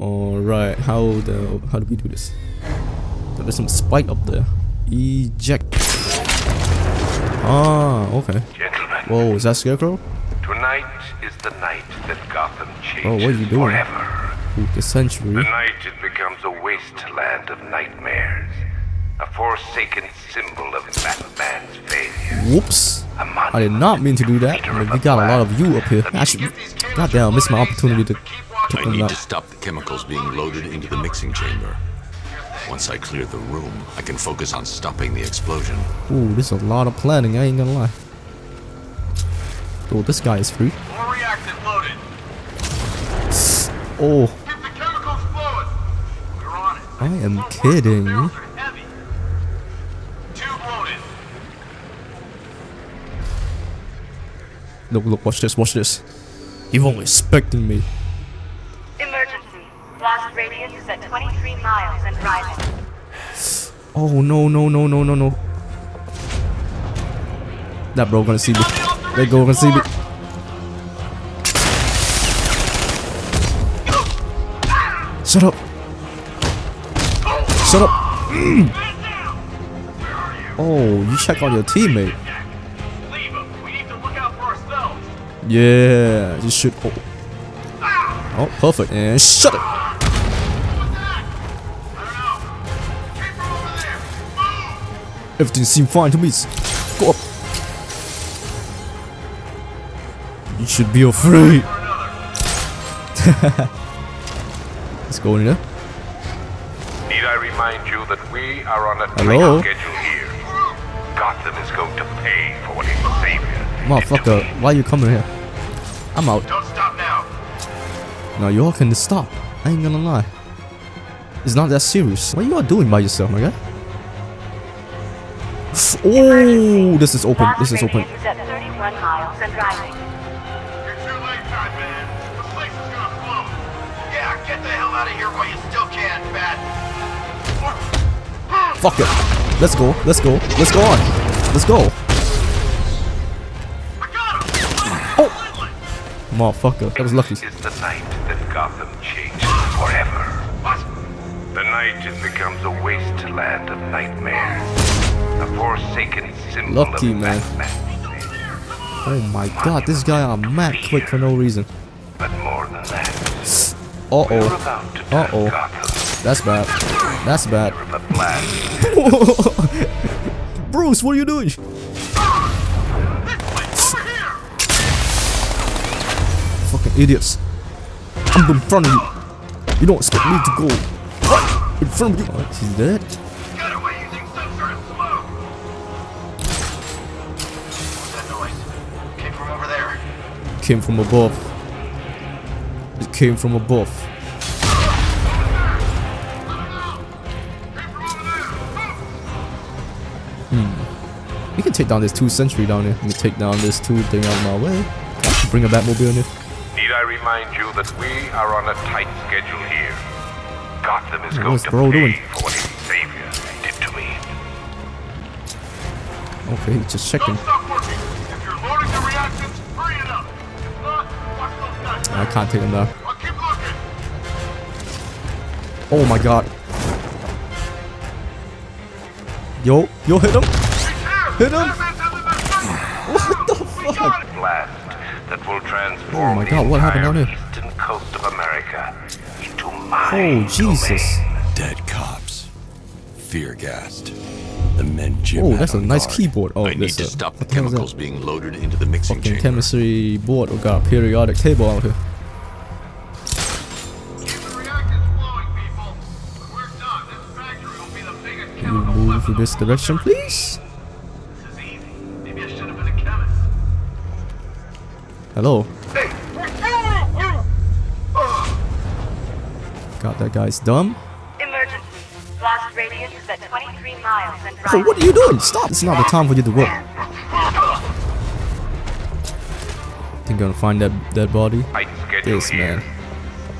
Alright, how the how do we do this? So there's some spike up there. Eject. Ah, okay. Gentlemen, Whoa, is that Scarecrow? tonight is the night that Gotham changes Oh, what are you doing? forever. Ooh, the The century. night it becomes a wasteland of nightmares. A forsaken symbol of Batman's failure. Whoops. I did not mean to do that. I mean, we got a lot of you up here. I should. Goddamn, I missed my opportunity to I need out. to stop the chemicals being loaded into the mixing chamber. Once I clear the room, I can focus on stopping the explosion. Ooh, this is a lot of planning. I ain't gonna lie. Oh, this guy is free. More reactant loaded. Oh, Get the chemicals flowing. We're on it. I am Slow kidding. the barrels are heavy. Tube loaded. Look, look, watch this, watch this. He won't expecting me. Radius is at 23 miles and rising. Oh no no no no no no. That bro gonna see me. They girl gonna see me. Shut up. Shut up. Mm. Oh, you check on your teammate. Yeah, you should. Oh, oh perfect. And shut it. Everything seems fine to me. Go up. You should be afraid. Let's go in there. Need I remind you that we are on a Hello? tight schedule here. Gotham is going to pay for what his savior Motherfucker, why you coming here? I'm out. Don't stop now. No, y'all can stop. I ain't gonna lie. It's not that serious. What you all doing by yourself, my guy? Oh, this is open. This is open. radius is at 31 miles and rising. You're too late, Batman. The place is gonna blow. Yeah, get the hell out of here while you still can, Bat. Fuck it. Let's go. Let's go. Let's go on. Let's go. I got him. Oh. Motherfucker. That was lucky. Is the night that Gotham changes forever. What? The night it becomes a wasteland of nightmares. A forsaken symbol Lucky, man. Oh my god, this guy are mad quick for no reason. But more than that, Uh oh. turn Uh-oh. That's bad. That's bad. Bruce, what are you doing? This place, over here. Fucking idiots. I'm in front of you. You don't expect me to go right in front of you. Oh, he's dead. Came from above. It came from above. Hmm. We can take down this two century down here. Let me take down this two thing out of my way. I can bring a Batmobile in here. Need I remind you that we are on a tight schedule here? Gotham is Hey, going to bro pay doing? for what his savior did to me. Okay, he's just checking. I can't take him down. I'll keep looking. Oh my god. Yo, yo, hit him. Hit him. Batman's having their fun. What the fuck? got it. Blast that will transform Oh my God, what happened entire down here? eastern coast of America Oh, Jesus. domain. Dead cops. Fear gassed. The men Jim Oh, that's a nice guard. keyboard. Oh, I need to stop the what is chemicals being loaded into the mixing Fucking chamber. chemistry board. We got a periodic table out here. Have this direction, please? Hello. God, that guy's dumb. Emergency. Blast radius is at 23 miles and Oh, rising. what are you doing? Stop. It's not the time for you to work. Think I'm gonna find that dead body? Tight schedule This man.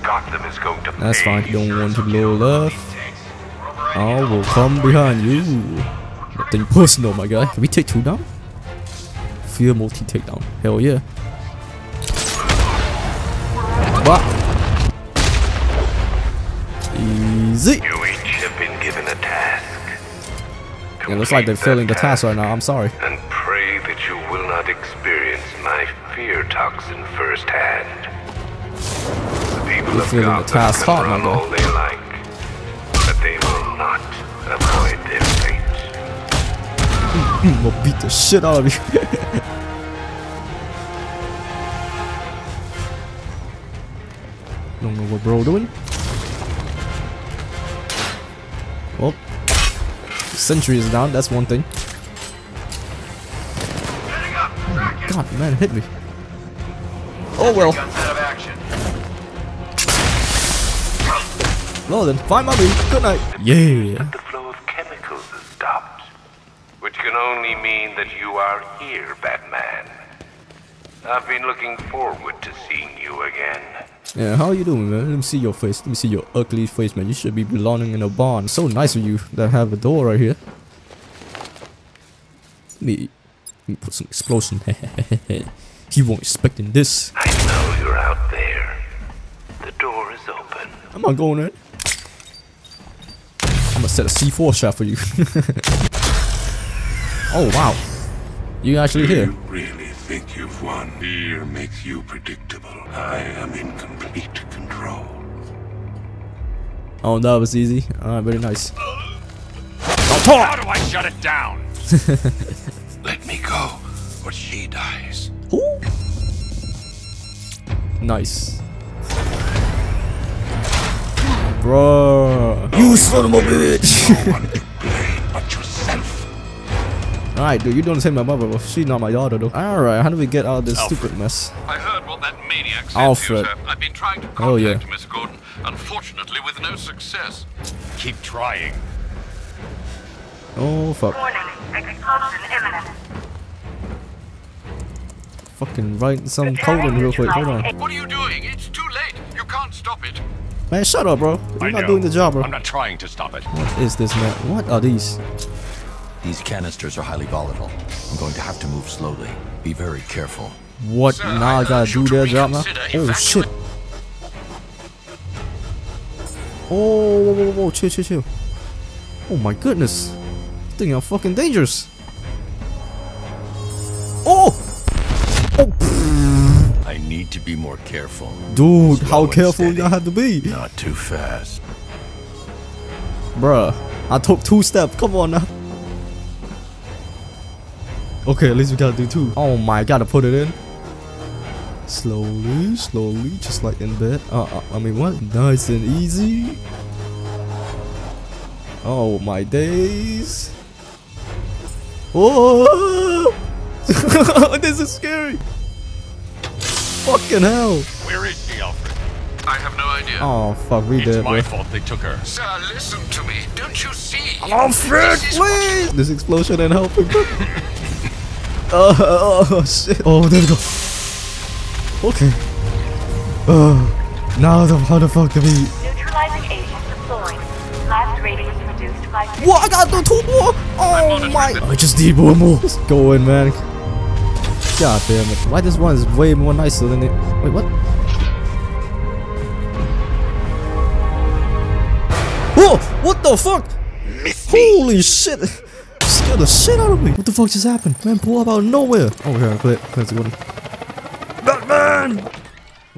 Gotham is going to That's fine. You don't want to blow left. I will come behind you. Nothing personal, my guy. Can we take two down? Fear multi takedown. Hell yeah. What? Easy. You each have been given a task. It looks like they're Complete failing the task right now. I'm sorry. And pray that you will not experience my fear toxin firsthand. The people You're feeling the task hard, my guy. We'll beat the shit out of you. Don't know what bro doing. Well, sentry is down. That's one thing. Up! God, man, hit me. Oh well. Well then, find my lead. Good night. Yeah. The flow of chemicals has stopped, which can only mean that you are here, Batman. I've been looking forward to seeing you again. Yeah, how you doing, man? Let me see your face. Let me see your ugly face, man. You should be belonging in a barn. So nice of you that have a door right here. Let me, let me put some explosion. he won't expecting this. I know you're out there. The door is open. I'm not going in. I'm gonna set a C4 shot for you. oh wow, you actually Do here? you really think you've won? Fear makes you predictable. I am in complete control. Oh, that was easy. Alright, very nice. How do I shut it down? Let me go, or she dies. Ooh. Nice. Bruh. You son of a bitch. Alright, dude, you don't say my mother, but she's not my daughter, though. Alright, how do we get out of this stupid mess? I heard what that maniac said Alfred. to you, sir. I've been trying to Oh, yeah. contact Miss Gordon, unfortunately with no success. Keep trying. Oh, fuck. Warning, explosion imminent. Fucking write some code in real quick. Hold on. What are you doing? It's too late. You can't stop it. Man, shut up, bro. You're I not know. doing the job, bro. I'm not trying to stop it. What is this, man? What are these? These canisters are highly volatile. I'm going to have to move slowly. Be very careful. What? Sir, now I I gotta do to their job now? Oh, shit. Oh, whoa, whoa, whoa, chill, chill, chill. Oh my goodness. This thing are fucking dangerous. Oh! Oh, I need to be more careful. dude, Slow how careful steady. you have to be? Not too fast. Bruh, I took two steps. Come on now. Okay, at least we gotta do two. Oh my, gotta put it in. Slowly, slowly, just like in bed. Uh, uh, I mean, what? Nice and easy. Oh my days. Oh, this is scary. Fucking hell. Where is she, Alfred? I have no idea. Oh fuck, we did. It's dead, my bro. fault they took her. Sir, listen to me. Don't you see? Alfred, This please! This explosion ain't helping. bro. oh, oh, shit. Oh, there we go. Okay. Oh, now the, how the fuck do we... Neutralizing agent deployed. Blast radius reduced by What? I gotta do two more? Oh my... I just need one more. Let's go in, man. God damn it. Why this one is way more nicer than it... Wait, what? Whoa! What the fuck? Holy shit! Scared the shit out of me. What the fuck just happened? Man, pull up out of nowhere. Oh, here, play it. Let's go. Batman!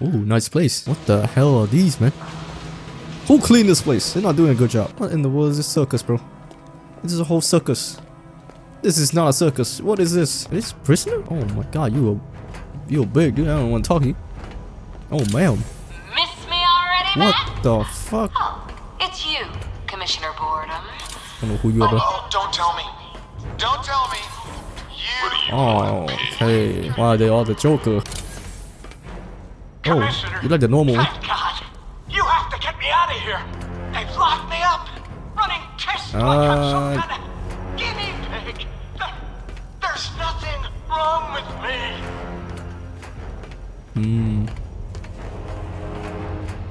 Ooh, nice place. What the hell are these, man? Who cleaned this place? They're not doing a good job. What in the world is this circus, bro? This is a whole circus. This is not a circus. What is this? Is this prisoner? Oh my god, you a you a big dude. I don't want to talk to you. Oh ma'am. Miss me already, What Matt? the fuck? Oh, it's you, Commissioner Boredom. I don't know who you are. Oh, bro. Oh, don't tell me. Don't tell me. You. Oh, okay. Why are they all the Joker? Oh, you like the normal one? Thank God. You have to get me out of here. They've locked me up. Running tests like I'm some Uh, kind of guinea pig. There's nothing wrong with me. Hmm.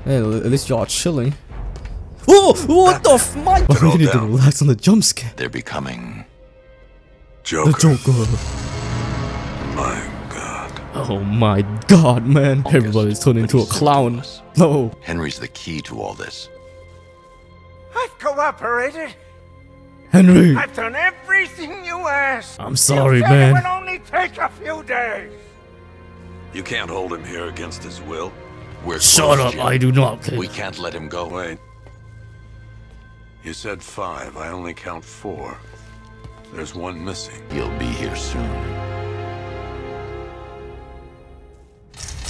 Hey, at least you are chilling. Oh, what the f- my? They're all We need to relax on the jump scare. They're becoming. The Joker. Joker. My God. Oh my god, man. Everybody's turned into a clown. No. Henry's the key to all this. I've cooperated. Henry! I've done everything you asked. I'm sorry, you said man. It would only take a few days. You can't hold him here against his will. We're Shut up, Jim. I do not care. We can't let him go. Wait. You said five. I only count four. There's one missing. He'll be here soon.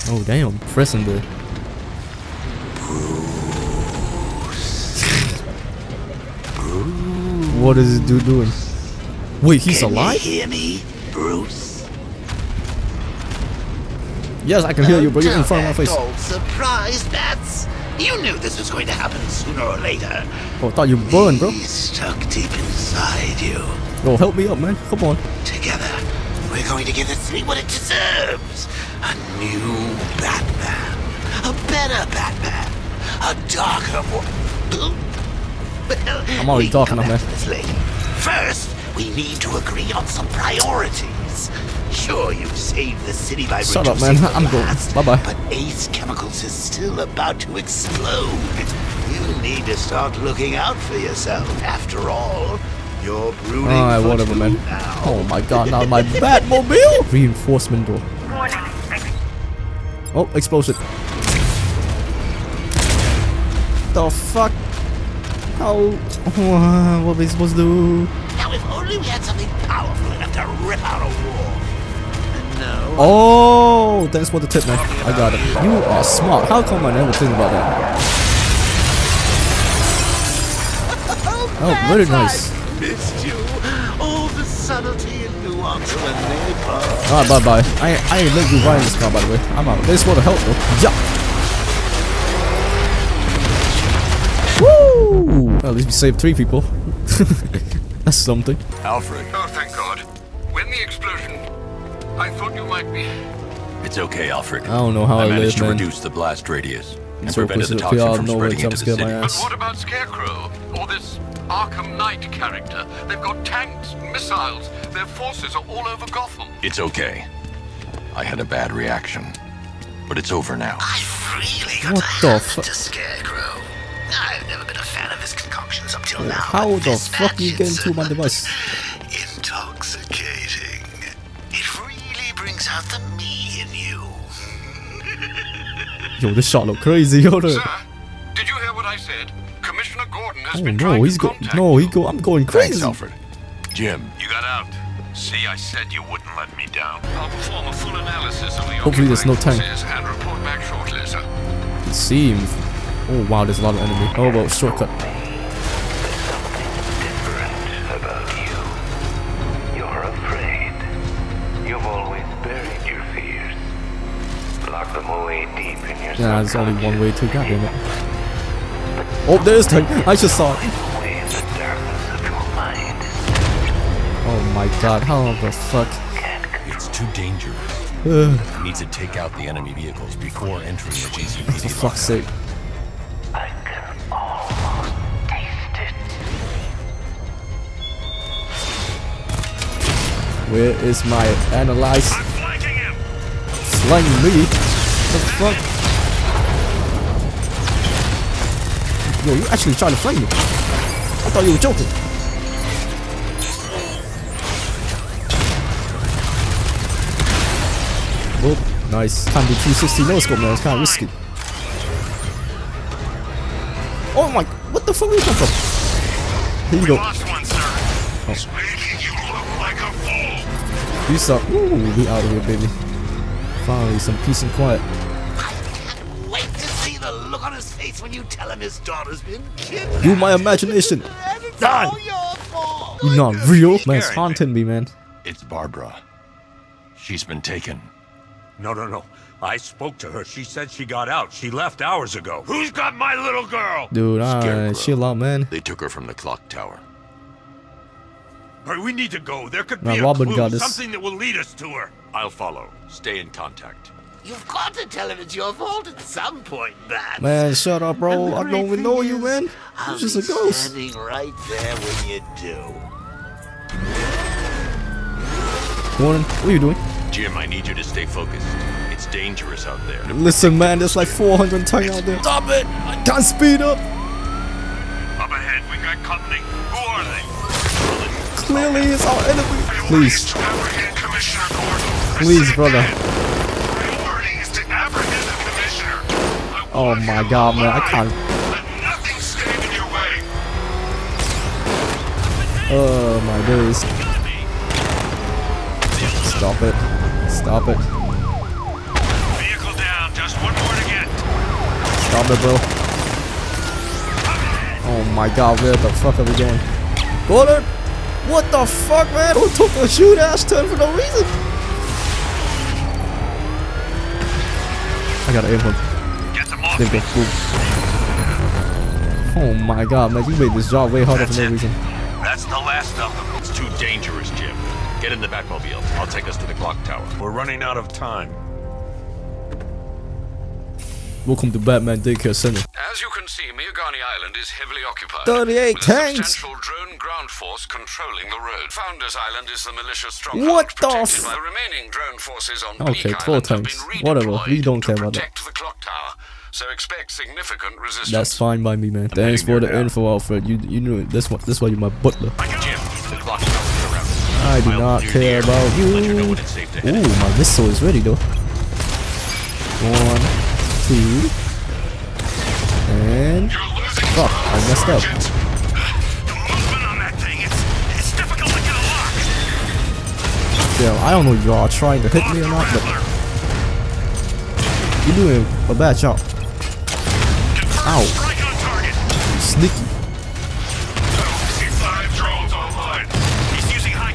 Oh damn, pressing the What is this dude doing? Wait, he's alive? hear me, Bruce? Yes, I can hear you, but you're in front of my face. Old surprise, Bats. You knew this was going to happen sooner or later. Oh, I thought you burned, bro. He's stuck deep inside you. Bro, help me up, man. Come on. Together, we're going to give the city what it deserves. A new Batman. A better Batman. A darker one. Well, I'm already talking come up back to this later. First, we need to agree on some priorities. Sure, you've saved the city by Shut up, man. I'm going. blast, Bye-bye. But Ace Chemicals is still about to explode. You need to start looking out for yourself. After all, you're brooding Alright, for whatever, two man. now. Oh my god, now my Batmobile! Reinforcement door. Warning. Oh, explosion. The fuck? How? Uh, what are we supposed to do? Now, if only we had something powerful enough to rip out a wall. And no. Oh, thanks for the tip, man. I got it. You are smart. How come I never think about that? Oh, very nice. Missed you. All the subtlety and nuance of a neighbor. Alright, bye bye. I I ain't let you ride in this car, by the way. I'm out. This for the help, though. Yeah. Woo! Well, at least we saved three people. That's something. Alfred, Oh, thank God. When the explosion... I thought you might be... it's okay, Alfred. I don't know how I, I managed live, to man. reduce the blast radius and So prevented the close toxin from no spreading into the scare my city. ass. But what about Scarecrow? Or this Arkham Knight character? They've got tanks, missiles. Their forces are all over Gotham. It's okay. I had a bad reaction. But it's over now. I've really got What to the hand to Scarecrow. I've never been a fan of his concoctions up till oh, now. How the this fuck you match get is into my device? Intoxicating. Yo, this shot look crazy. Yo, the- Sir, did you hear what I said? Commissioner Gordon has Oh been no, trying he's to go. contact No, he go. I'm going crazy. Thanks, crazy. Alfred. Jim, You got out. See, I said you wouldn't let me down. I'll perform a full analysis of the Hopefully there's no occupying tank. and report back shortly, sir. It seems. Oh wow, there's a lot of enemy. Oh well, shortcut. In there's only one way to. God damn it. Oh, there's tank. I just saw it. Away in the darkness of your mind. Oh my god, how the fuck? It's too dangerous. Ugh, We need to take out the enemy vehicles before entering the GCPD. for fuck's sake. I can almost taste it. Where is my analyze? Flanking him! Flying me? The fuck? Yo, you actually trying to flank me? I thought you were joking. Whoop, nice. Can't do 360 no scope, man. It's kind of risky. Oh my, what the fuck did you come from? Here you go. Lost one, sir. He's making you look like a fool. Peace out. Ooh, we out of here, baby. Finally, some peace and quiet. On when you tell him his daughter's been kidnapped. You my imagination. And Done. all your fault. You're not real. Man, it's haunting me, man. It's Barbara. She's been taken. No, no, no. I spoke to her. She said she got out. She left hours ago. Who's got my little girl? Dude, alright, Scarecrow. chill out, man. they took her from the clock tower. Hurry, we need to go. There could Now be a Robin clue, got something that will lead us to her. I'll follow. Stay in contact. You've got to tell him it's your fault at some point, Bats. Man, shut up, bro. I don't even know thing you, is, man. I'll You're just a ghost. standing right there when you do. Warren, what are you doing? Jim, I need you to stay focused. It's dangerous out there. Listen, man, there's like 400 tank out there. Stop it! I can't speed up. Up ahead, we got company? Who are they? Clearly it's our enemy. Please, Apprehend Commissioner Gordon. please, brother. Oh my god, man, I can't. Let nothing in your way. Oh my days. Stop it. Stop it. Vehicle down. Just one more to get. Stop it, bro. Oh my god, where the fuck are we going? Gordon! What the fuck, man? Who took a shoot ass turn for no reason? I gotta aim him. Get them off There we me. go. Boom. Oh my god, man, you made this job way harder That's for no it. reason. That's the last of them. It's too dangerous, Jim. Get in the Batmobile. I'll take us to the clock tower. We're running out of time. Welcome to Batman Daycare Center. As you can see, Miagani Island is heavily occupied. 38 with tanks. A substantial drone ground force controlling the road. Founders Island is the militia stronghold. What the f- by the remaining drone forces on Okay, 12 tanks. Whatever, we don't care about that. the clock tower. So expect significant resistance. That's fine by me, man. Thanks for the there now. info, Alfred. You you knew it. This one this why you're my butler. Jim, the clock tower's surrounded. I do not care about you. Let you know when it's safe to head in. Ooh, my missile is ready though. One, two, and You're fuck, I messed up. Sergeant. The movement on that thing, it's, it's difficult to get a lock. Damn, I don't know if y'all are trying to hit me or not, but you're doing a bad job. Rounds.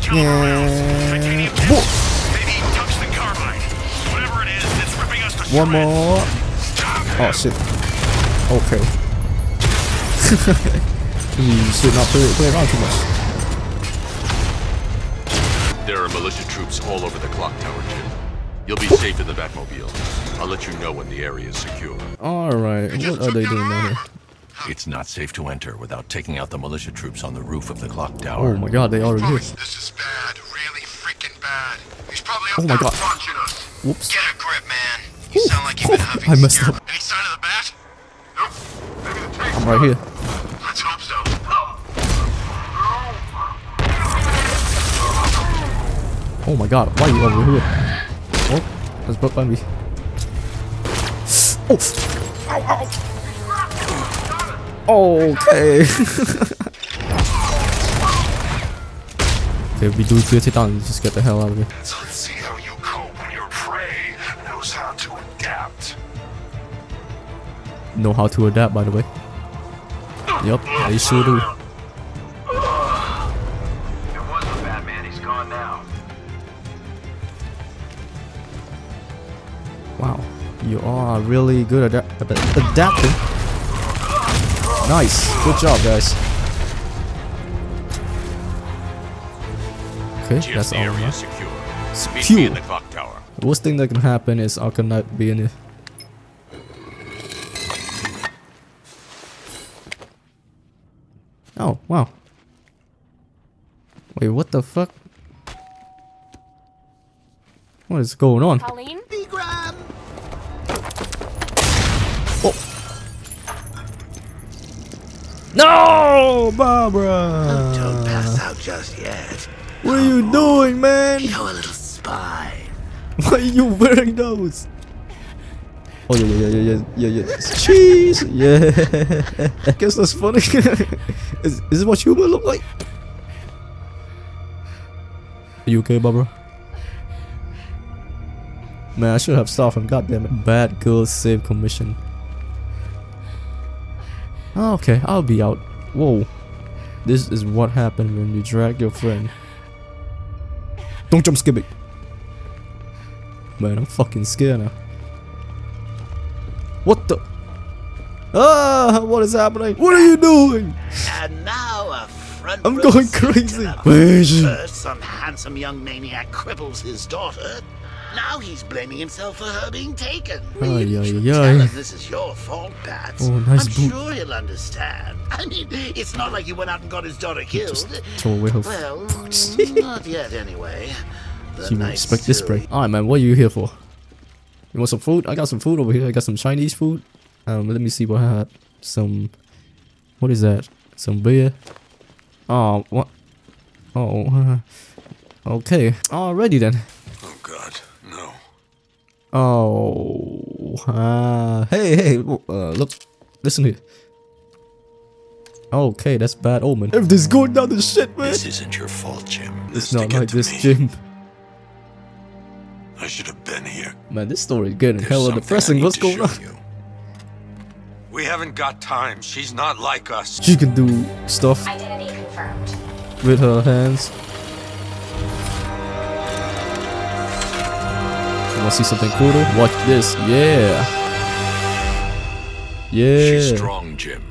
And Titanium Whoa. tips, maybe tungsten carbide. Whatever it is, it's ripping us to one more. Oh shit. Okay. Hmm, you should not play, play around too much. There are militia troops all over the clock tower, Jim. You'll be safe in the Batmobile. I'll let you know when the area is secure. Alright, what are they doing down here? It's not safe to enter without taking out the militia troops on the roof of the clock tower. Oh my god, they already here. Boys, this is bad. Really freaking bad. He's probably oh up Oh my God. watching us. Whoops. Get a grip, man. You sound like you've been having I messed up. Any sign of the bat? Nope. Maybe the tank's I'm right here. Let's hope so. Oh my god, why are you over here? That's built by me. Oh! Ow, ow. Okay. okay, we do clear it down. Just get the hell out of here. So let's see how you cope when your prey knows how to adapt. Know how to adapt, by the way. Yep, they sure do. You are really good at ad- adapting. Nice, good job, guys. Okay, Jim, that's the all. area secure. Meet me Secure. in the clock tower. The worst thing that can happen is Arcanite being it. Oh, wow. Wait, what the fuck? What is going on? Colleen? Oh. No, Barbara! Don't pass out just yet. What are you doing, man? You're a little spy. Why are you wearing those? Oh yeah, yeah, yeah, yeah, yeah, yeah, yeah. Cheese. Yeah. I guess that's funny. is, is this what human look like? Are you okay, Barbara? Man, I should have stopped him. God damn it. Bad girl save commission. Oh, okay, I'll be out. Whoa. This is what happened when you drag your friend. Don't jump skip it. Man, I'm fucking scared now. What the? Ah, what is happening? What are you doing? And now a front I'm going crazy. the Where's- First, some handsome young maniac cripples his daughter. Now he's blaming himself for her being taken. Oh, ay, should tell him this is your fault, Bats. Oh, nice I'm boot. sure he'll understand. I mean, it's not like you went out and got his daughter killed. Just throw away her Well, boots. not yet anyway. The You night's expect this break. Alright, man, what are you here for? You want some food? I got some food over here. I got some Chinese food. Um, let me see what I had. Some. What is that? Some beer. Oh, what? Oh, okay. Alrighty then. Oh God. Uh, hey, hey, uh, look, listen here. Okay, that's bad omen. Everything's going down to shit, man. This isn't your fault, Jim. It's to not get like this, me. Jim. I should have been here. Man, this story is getting There's hella depressing. What's going on? you. We haven't got time. She's not like us. She can do stuff Identity confirmed. with her hands. You wanna see something cooler? Watch this. Yeah. Yeah. She's strong, Jim.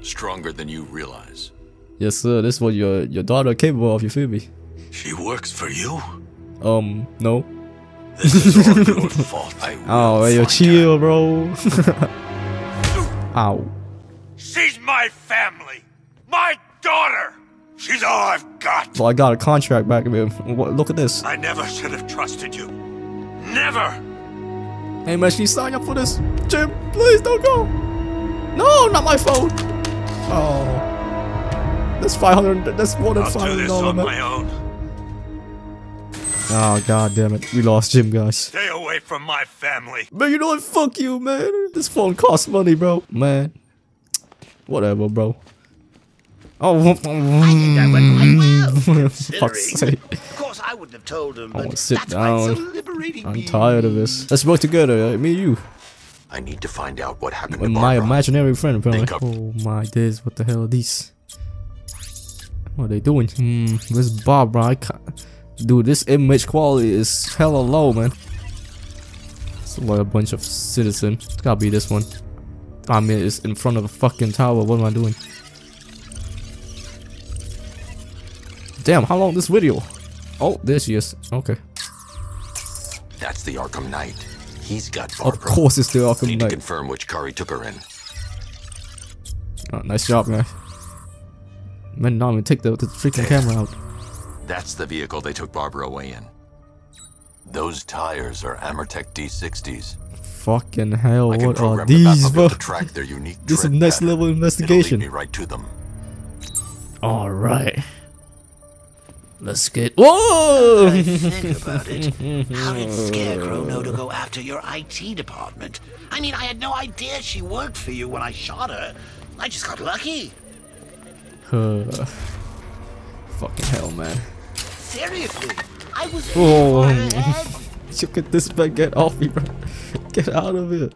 Stronger than you realize. Yes, sir. This is what your your daughter capable of. You feel me? She works for you? Um, no. This is all your fault. I will Oh, hey, yo, find chill, bro. Ow. She's my family. My daughter. She's all I've got. Well, I got a contract back of him. Look at this. I never should have trusted you. Never. Hey man, she signed up for this. Jim, please don't go. No, not my phone. Oh. That's 500. That's more than I'll do 500 this dollars, on man. my own. Oh god damn it. We lost Jim, guys. Stay away from my family. Man, you know what? Fuck you, man. This phone costs money, bro. Man. Whatever, bro. Oh, I think that went quite well, fuck's sake. Of course, I wouldn't have told him, I wanna sit that's why it's so down. I'm tired of this. Let's work together, uh, me and you. I need to find out what happened to And my imaginary friend, apparently. Think Oh my days, what the hell are these? What are they doing? Hmm, this Barbara, I can't. Dude, this image quality is hella low, man. It's like a bunch of citizen. It's gotta be this one. I mean, it's in front of a fucking tower. What am I doing? Damn, how long this video? Oh, there she is. Okay. That's the Arkham Knight. He's got Of course it's the Arkham Need to confirm which car he took her in. Oh, nice job, man. Man, not even take the, the freaking camera out. That's the vehicle they took Barbara away in. Those tires are Amertek D60s. Fucking hell, I what are these, bro? Batmobile track their unique This is next pattern. level It'll investigation. lead me right to them. Alright. Let's get. Whoa! Think about it. How did Scarecrow know to go after your IT department? I mean, I had no idea she worked for you when I shot her. I just got lucky. Uh, fucking hell, man. Seriously, I was Oh, you get this. Get off me, bro. Get out of here.